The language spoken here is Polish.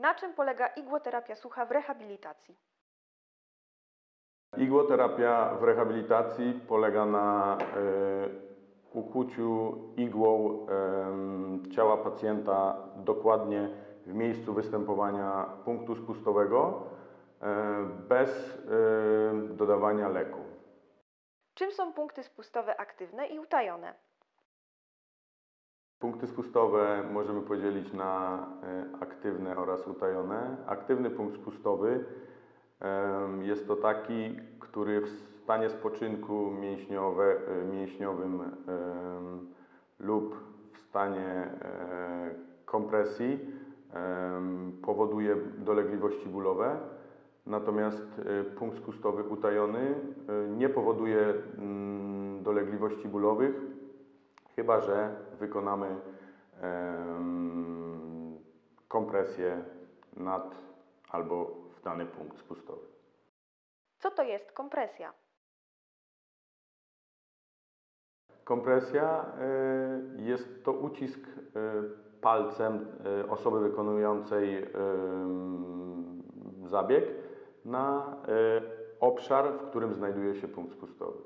Na czym polega igłoterapia sucha w rehabilitacji? Igłoterapia w rehabilitacji polega na y, ukuciu igłą em, ciała pacjenta dokładnie w miejscu występowania punktu spustowego e, bez y, dodawania leku. Czym są punkty spustowe aktywne i utajone? Punkty spustowe możemy podzielić na e, aktywne oraz utajone. Aktywny punkt spustowy jest to taki, który w stanie spoczynku mięśniowe, e, mięśniowym lub w stanie e, kompresji powoduje dolegliwości bólowe. Natomiast punkt spustowy utajony nie powoduje mm, dolegliwości bólowych, chyba że wykonamy kompresję nad albo w dany punkt spustowy. Co to jest kompresja? Kompresja y, jest to ucisk y, palcem y, osoby wykonującej zabieg na obszar, w którym znajduje się punkt spustowy.